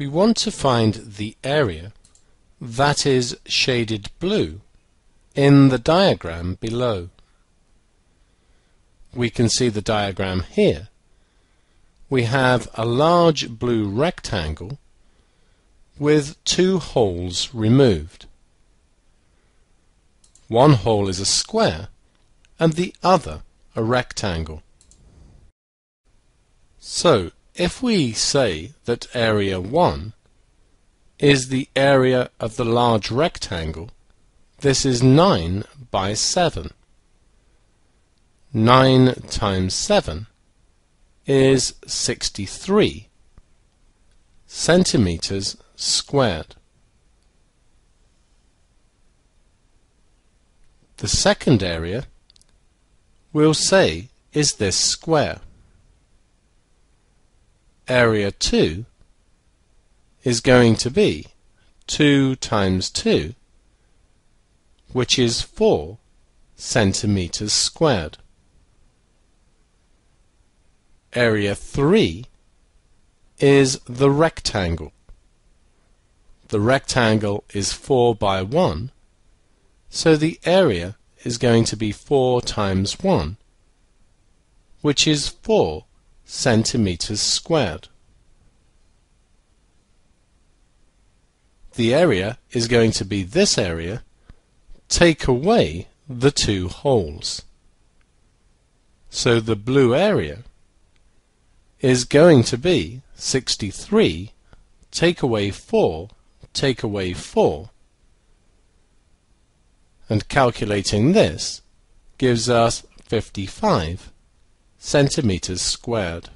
We want to find the area that is shaded blue in the diagram below. We can see the diagram here. We have a large blue rectangle with two holes removed. One hole is a square and the other a rectangle. So, if we say that area 1 is the area of the large rectangle, this is 9 by 7. 9 times 7 is 63 centimeters squared. The second area we'll say is this square. Area 2 is going to be 2 times 2, which is 4 centimeters squared. Area 3 is the rectangle. The rectangle is 4 by 1, so the area is going to be 4 times 1, which is 4 centimeters squared. The area is going to be this area, take away the two holes. So the blue area is going to be 63, take away 4, take away 4, and calculating this gives us 55 centimeters squared.